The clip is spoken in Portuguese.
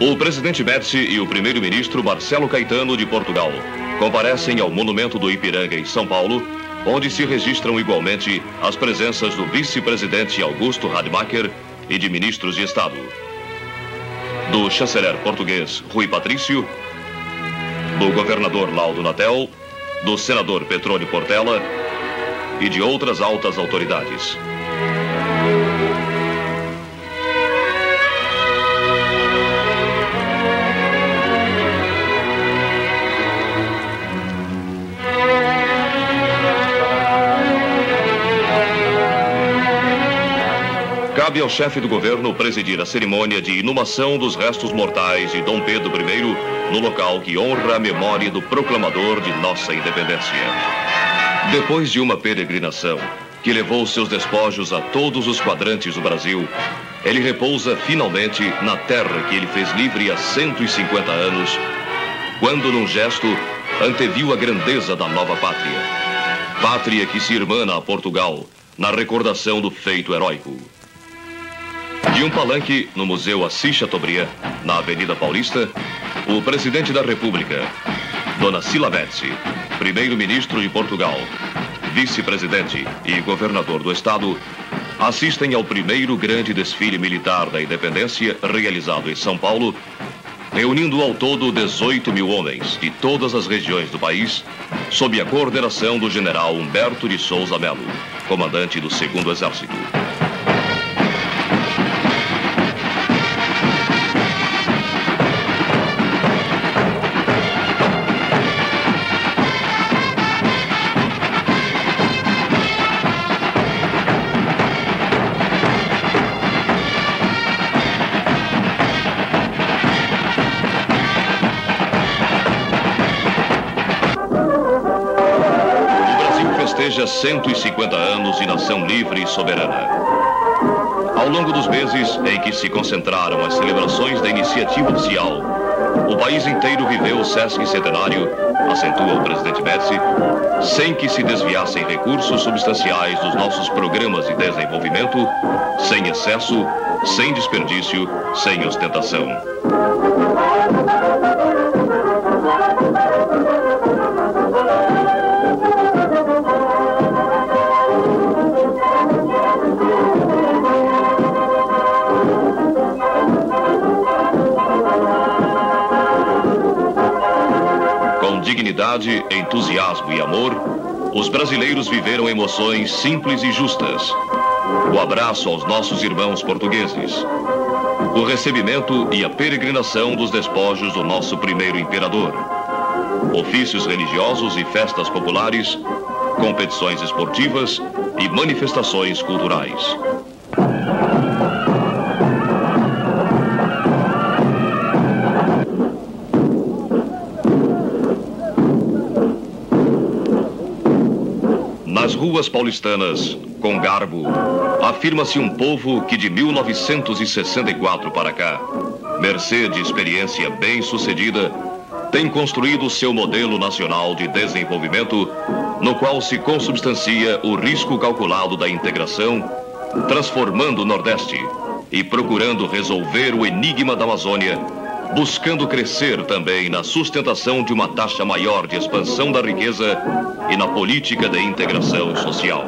O presidente Médici e o primeiro-ministro Marcelo Caetano de Portugal comparecem ao Monumento do Ipiranga em São Paulo, onde se registram igualmente as presenças do vice-presidente Augusto Rademacher e de ministros de Estado. Do chanceler português Rui Patrício, do governador Laudo Natel, do senador Petrônio Portela e de outras altas autoridades. Cabe ao chefe do governo presidir a cerimônia de inumação dos restos mortais de Dom Pedro I no local que honra a memória do proclamador de nossa independência. Depois de uma peregrinação que levou seus despojos a todos os quadrantes do Brasil, ele repousa finalmente na terra que ele fez livre há 150 anos, quando, num gesto, anteviu a grandeza da nova pátria. Pátria que se irmana a Portugal na recordação do feito heróico. De um palanque no Museu Assis Chateaubriand, na Avenida Paulista, o presidente da República, Dona Sila Médici, primeiro-ministro de Portugal, vice-presidente e governador do estado, assistem ao primeiro grande desfile militar da independência realizado em São Paulo, reunindo ao todo 18 mil homens de todas as regiões do país, sob a coordenação do general Humberto de Souza Melo, comandante do Segundo Exército. Festeja 150 anos de nação livre e soberana. Ao longo dos meses em que se concentraram as celebrações da iniciativa oficial, o país inteiro viveu o Sesc Centenário, acentua o presidente Médici, sem que se desviassem recursos substanciais dos nossos programas de desenvolvimento, sem excesso, sem desperdício, sem ostentação. Dignidade, entusiasmo e amor, os brasileiros viveram emoções simples e justas. O abraço aos nossos irmãos portugueses. O recebimento e a peregrinação dos despojos do nosso primeiro imperador. Ofícios religiosos e festas populares, competições esportivas e manifestações culturais. Nas ruas paulistanas, com garbo, afirma-se um povo que de 1964 para cá, mercê de experiência bem sucedida, tem construído seu modelo nacional de desenvolvimento, no qual se consubstancia o risco calculado da integração, transformando o Nordeste e procurando resolver o enigma da Amazônia buscando crescer também na sustentação de uma taxa maior de expansão da riqueza e na política de integração social.